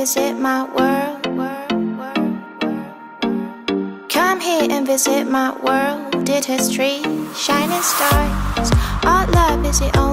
visit my world. Come here and visit my world. Did history, shining stars. Our love is the only.